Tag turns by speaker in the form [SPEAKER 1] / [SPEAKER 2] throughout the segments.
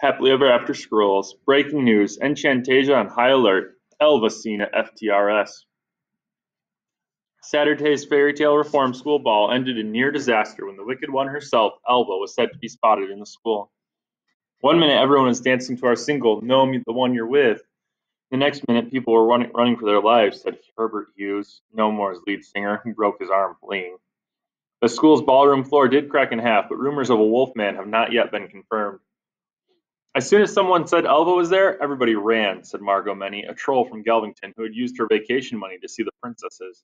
[SPEAKER 1] Happily Ever After Scrolls, Breaking News, Enchantasia on High Alert, Elva seen at FTRS. Saturday's Fairy Tale Reform School Ball ended in near disaster when the Wicked One herself, Elva, was said to be spotted in the school. One minute everyone was dancing to our single, Know Me the One You're With. The next minute people were running, running for their lives, said Herbert Hughes, No More's lead singer, who broke his arm fleeing. The school's ballroom floor did crack in half, but rumors of a wolf man have not yet been confirmed. As soon as someone said Elva was there, everybody ran, said Margot Many, a troll from Gelvington who had used her vacation money to see the princesses,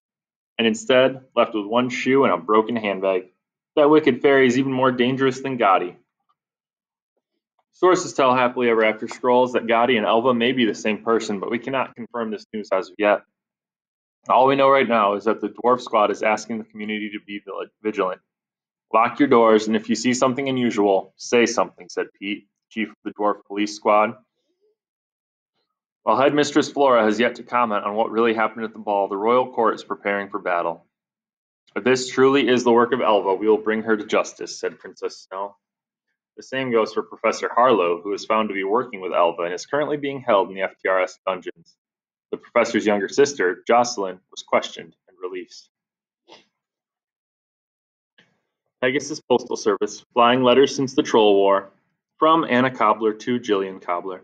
[SPEAKER 1] and instead left with one shoe and a broken handbag. That wicked fairy is even more dangerous than Gotti. Sources tell Happily Ever After Scrolls that Gotti and Elva may be the same person, but we cannot confirm this news as of yet. All we know right now is that the Dwarf Squad is asking the community to be vigilant. Lock your doors, and if you see something unusual, say something, said Pete, chief of the Dwarf Police Squad. While Headmistress Flora has yet to comment on what really happened at the ball, the royal court is preparing for battle. If this truly is the work of Elva, we will bring her to justice, said Princess Snow. The same goes for Professor Harlow, who is found to be working with Elva and is currently being held in the FTRS dungeons. The professor's younger sister, Jocelyn, was questioned and released. Pegasus Postal Service, flying letters since the Troll War. From Anna Cobbler to Jillian Cobbler.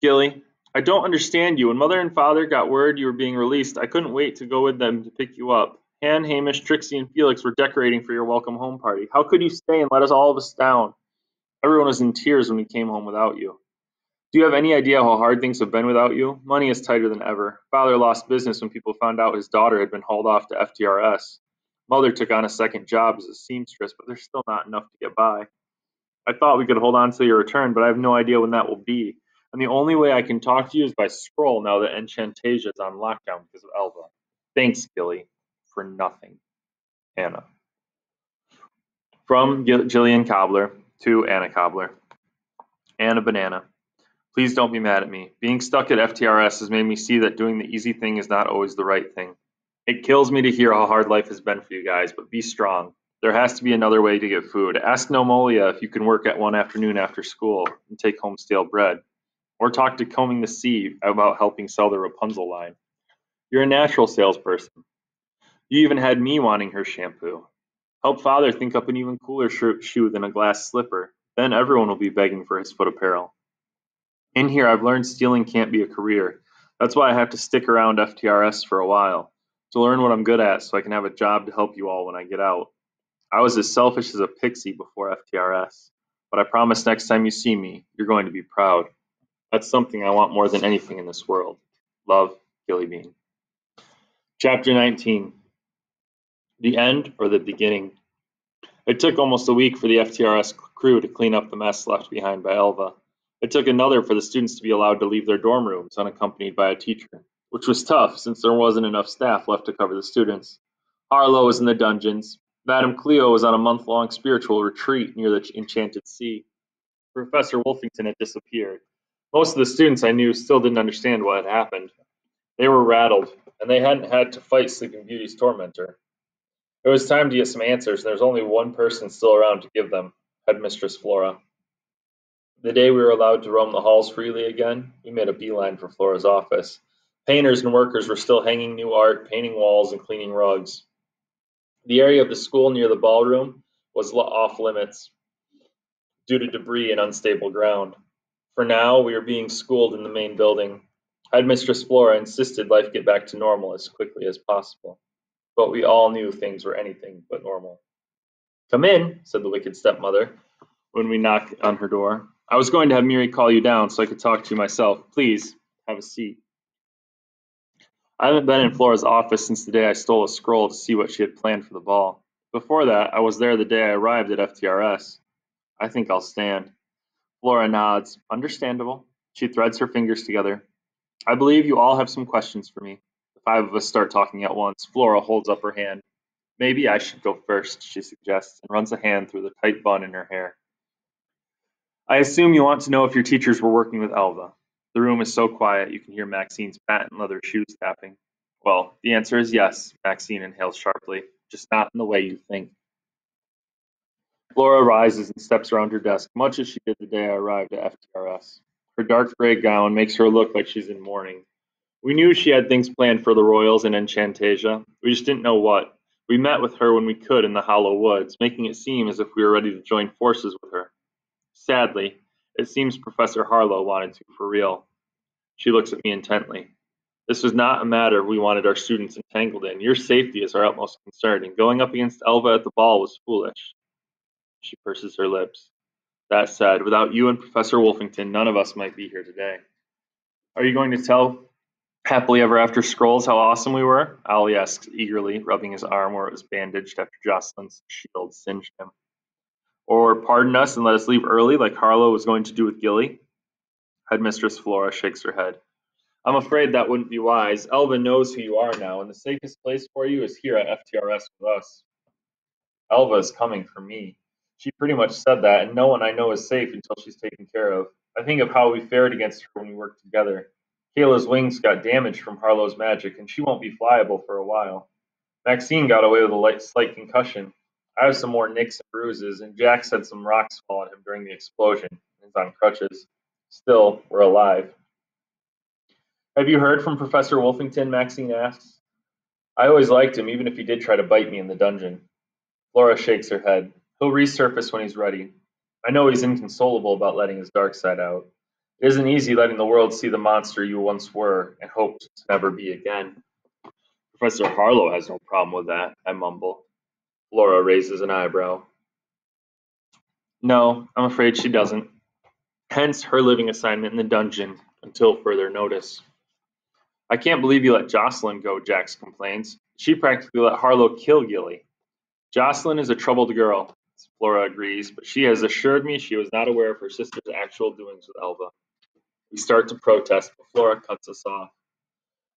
[SPEAKER 1] Gilly, I don't understand you. When mother and father got word you were being released, I couldn't wait to go with them to pick you up. Han, Hamish, Trixie, and Felix were decorating for your welcome home party. How could you stay and let us all of us down? Everyone was in tears when we came home without you. Do you have any idea how hard things have been without you? Money is tighter than ever. Father lost business when people found out his daughter had been hauled off to FTRS. Mother took on a second job as a seamstress, but there's still not enough to get by. I thought we could hold on till your return, but I have no idea when that will be. And the only way I can talk to you is by scroll now that Enchantasia is on lockdown because of Elva. Thanks, Gilly, for nothing. Anna. From Jillian Cobbler to Anna Cobbler. Anna Banana. Please don't be mad at me. Being stuck at FTRS has made me see that doing the easy thing is not always the right thing. It kills me to hear how hard life has been for you guys, but be strong. There has to be another way to get food. Ask Nomolia if you can work at one afternoon after school and take home stale bread. Or talk to Combing the Sea about helping sell the Rapunzel line. You're a natural salesperson. You even had me wanting her shampoo. Help father think up an even cooler shoe than a glass slipper. Then everyone will be begging for his foot apparel. In here, I've learned stealing can't be a career. That's why I have to stick around FTRS for a while, to learn what I'm good at so I can have a job to help you all when I get out. I was as selfish as a pixie before FTRS, but I promise next time you see me, you're going to be proud. That's something I want more than anything in this world. Love, Gilly Bean. Chapter 19 The End or the Beginning? It took almost a week for the FTRS crew to clean up the mess left behind by Elva. It took another for the students to be allowed to leave their dorm rooms unaccompanied by a teacher, which was tough since there wasn't enough staff left to cover the students. Harlow was in the dungeons. Madame Cleo was on a month-long spiritual retreat near the Enchanted Sea. Professor Wolfington had disappeared. Most of the students I knew still didn't understand what had happened. They were rattled, and they hadn't had to fight Sleeping Beauty's tormentor. It was time to get some answers, and there was only one person still around to give them, Headmistress Flora. The day we were allowed to roam the halls freely again, we made a beeline for Flora's office. Painters and workers were still hanging new art, painting walls, and cleaning rugs. The area of the school near the ballroom was off limits due to debris and unstable ground. For now, we were being schooled in the main building. Headmistress Flora insisted life get back to normal as quickly as possible, but we all knew things were anything but normal. Come in, said the wicked stepmother when we knocked on her door. I was going to have Miri call you down so I could talk to you myself. Please, have a seat. I haven't been in Flora's office since the day I stole a scroll to see what she had planned for the ball. Before that, I was there the day I arrived at FTRS. I think I'll stand. Flora nods. Understandable. She threads her fingers together. I believe you all have some questions for me. The five of us start talking at once. Flora holds up her hand. Maybe I should go first, she suggests, and runs a hand through the tight bun in her hair. I assume you want to know if your teachers were working with Elva. The room is so quiet you can hear Maxine's patent leather shoes tapping. Well, the answer is yes, Maxine inhales sharply, just not in the way you think. Flora rises and steps around her desk, much as she did the day I arrived at FTRS. Her dark gray gown makes her look like she's in mourning. We knew she had things planned for the Royals and Enchantasia. We just didn't know what. We met with her when we could in the Hollow Woods, making it seem as if we were ready to join forces with her. Sadly, it seems Professor Harlow wanted to for real. She looks at me intently. This was not a matter we wanted our students entangled in. Your safety is our utmost concern, and going up against Elva at the ball was foolish. She purses her lips. That said, without you and Professor Wolfington, none of us might be here today. Are you going to tell Happily Ever After Scrolls how awesome we were? Ollie asks eagerly, rubbing his arm where it was bandaged after Jocelyn's shield singed him. Or pardon us and let us leave early like Harlow was going to do with Gilly? Headmistress Flora shakes her head. I'm afraid that wouldn't be wise. Elva knows who you are now, and the safest place for you is here at FTRS with us. Elva is coming for me. She pretty much said that, and no one I know is safe until she's taken care of. I think of how we fared against her when we worked together. Kayla's wings got damaged from Harlow's magic, and she won't be flyable for a while. Maxine got away with a light, slight concussion. I have some more nicks and bruises, and Jax said some rocks fall on him during the explosion. He's on crutches. Still, we're alive. Have you heard from Professor Wolfington? Maxine asks. I always liked him, even if he did try to bite me in the dungeon. Flora shakes her head. He'll resurface when he's ready. I know he's inconsolable about letting his dark side out. It isn't easy letting the world see the monster you once were and hoped to never be again. Professor Harlow has no problem with that, I mumble. Flora raises an eyebrow. No, I'm afraid she doesn't. Hence her living assignment in the dungeon until further notice. I can't believe you let Jocelyn go, Jax complains. She practically let Harlow kill Gilly. Jocelyn is a troubled girl, Flora agrees, but she has assured me she was not aware of her sister's actual doings with Elva. We start to protest, but Flora cuts us off.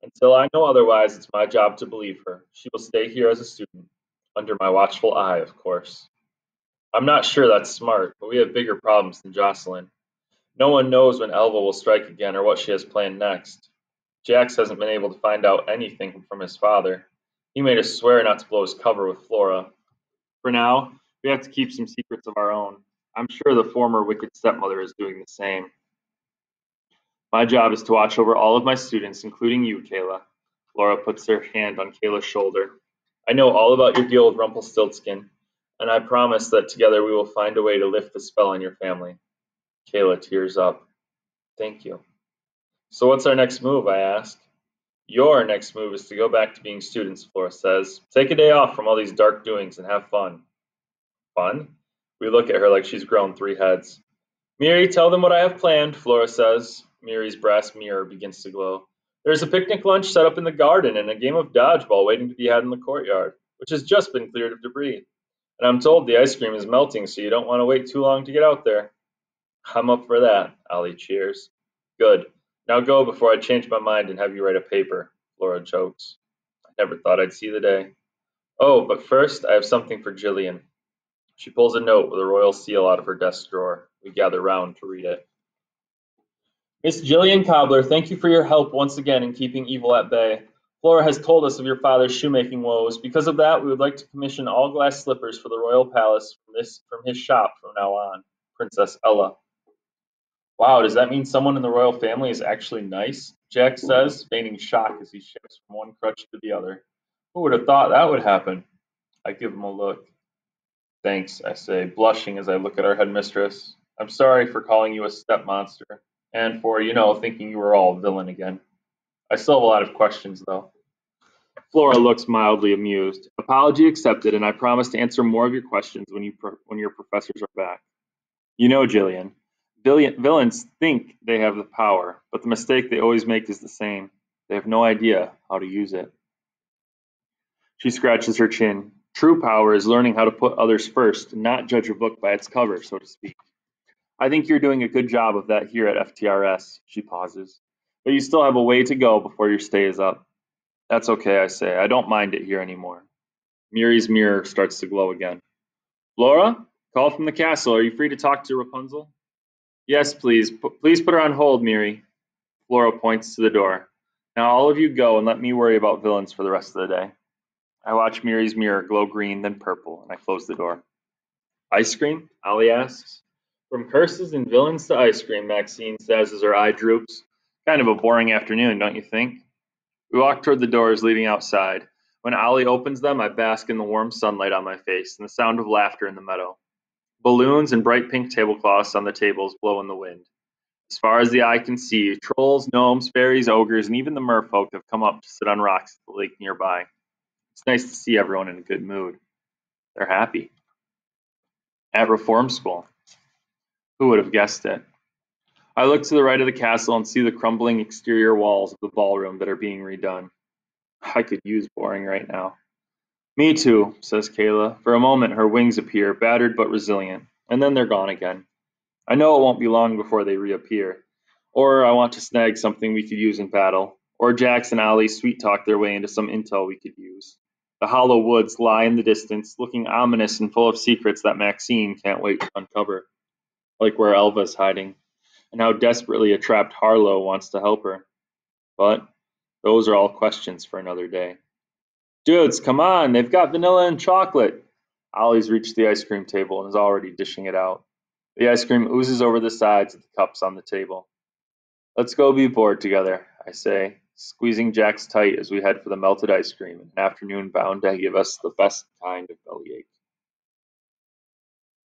[SPEAKER 1] Until I know otherwise, it's my job to believe her. She will stay here as a student, under my watchful eye, of course. I'm not sure that's smart, but we have bigger problems than Jocelyn. No one knows when Elva will strike again or what she has planned next. Jax hasn't been able to find out anything from his father. He made us swear not to blow his cover with Flora. For now, we have to keep some secrets of our own. I'm sure the former wicked stepmother is doing the same. My job is to watch over all of my students, including you, Kayla. Flora puts her hand on Kayla's shoulder. I know all about your deal with Rumpelstiltskin, and I promise that together we will find a way to lift the spell on your family. Kayla tears up. Thank you. So what's our next move? I ask. Your next move is to go back to being students, Flora says. Take a day off from all these dark doings and have fun. Fun? We look at her like she's grown three heads. Miri, tell them what I have planned, Flora says. Miri's brass mirror begins to glow. There's a picnic lunch set up in the garden and a game of dodgeball waiting to be had in the courtyard, which has just been cleared of debris. And I'm told the ice cream is melting, so you don't want to wait too long to get out there. I'm up for that, Ollie cheers. Good. Now go before I change my mind and have you write a paper, Flora chokes. I never thought I'd see the day. Oh, but first I have something for Jillian. She pulls a note with a royal seal out of her desk drawer. We gather round to read it. Miss Jillian Cobbler, thank you for your help once again in keeping evil at bay. Flora has told us of your father's shoemaking woes. Because of that, we would like to commission all glass slippers for the royal palace from this from his shop from now on. Princess Ella. Wow, does that mean someone in the royal family is actually nice? Jax says, feigning shock as he shifts from one crutch to the other. Who would have thought that would happen? I give him a look. Thanks, I say, blushing as I look at our headmistress. I'm sorry for calling you a step monster, and for, you know, thinking you were all a villain again. I still have a lot of questions, though. Flora looks mildly amused. Apology accepted, and I promise to answer more of your questions when you when your professors are back. You know, Jillian, Villains think they have the power, but the mistake they always make is the same. They have no idea how to use it. She scratches her chin. True power is learning how to put others first, not judge a book by its cover, so to speak. I think you're doing a good job of that here at FTRS, she pauses. But you still have a way to go before your stay is up. That's okay, I say. I don't mind it here anymore. Miri's mirror starts to glow again. Flora, call from the castle. Are you free to talk to Rapunzel? Yes, please. P- please put her on hold, Miri. Flora points to the door. Now all of you go and let me worry about villains for the rest of the day. I watch Miri's mirror glow green, then purple, and I close the door. Ice cream? Ollie asks. From curses and villains to ice cream, Maxine says as her eye droops. Kind of a boring afternoon, don't you think? We walk toward the doors leading outside. When Ollie opens them, I bask in the warm sunlight on my face and the sound of laughter in the meadow. Balloons and bright pink tablecloths on the tables blow in the wind. As far as the eye can see, trolls, gnomes, fairies, ogres, and even the merfolk have come up to sit on rocks at the lake nearby. It's nice to see everyone in a good mood. They're happy. At reform school. Who would have guessed it? I look to the right of the castle and see the crumbling exterior walls of the ballroom that are being redone. I could use boring right now. Me too, says Kayla. For a moment, her wings appear, battered but resilient, and then they're gone again. I know it won't be long before they reappear. Or I want to snag something we could use in battle. Or Jax and Ollie sweet talk their way into some intel we could use. The hollow woods lie in the distance, looking ominous and full of secrets that Maxine can't wait to uncover. Like where Elva's hiding, and how desperately a trapped Harlow wants to help her. But those are all questions for another day. Dudes, come on, they've got vanilla and chocolate. Ollie's reached the ice cream table and is already dishing it out. The ice cream oozes over the sides of the cups on the table. Let's go be bored together, I say, squeezing Jax tight as we head for the melted ice cream, an afternoon bound to give us the best kind of bellyache.